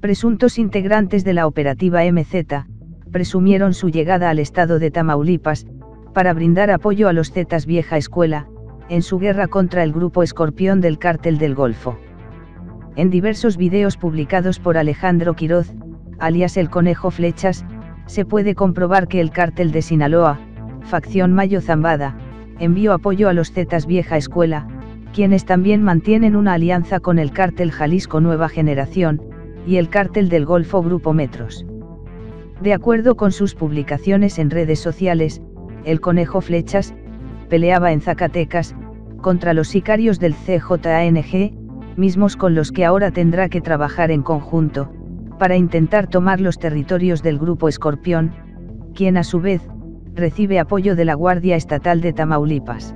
Presuntos integrantes de la operativa MZ, presumieron su llegada al estado de Tamaulipas, para brindar apoyo a los Zetas vieja escuela, en su guerra contra el grupo Escorpión del Cártel del Golfo. En diversos videos publicados por Alejandro Quiroz, alias el Conejo Flechas, se puede comprobar que el cártel de Sinaloa, facción Mayo Zambada, envió apoyo a los Zetas vieja escuela, quienes también mantienen una alianza con el cártel Jalisco Nueva Generación, y el cártel del Golfo Grupo Metros. De acuerdo con sus publicaciones en redes sociales, el Conejo Flechas, peleaba en Zacatecas, contra los sicarios del CJANG, mismos con los que ahora tendrá que trabajar en conjunto, para intentar tomar los territorios del Grupo Escorpión, quien a su vez, recibe apoyo de la Guardia Estatal de Tamaulipas.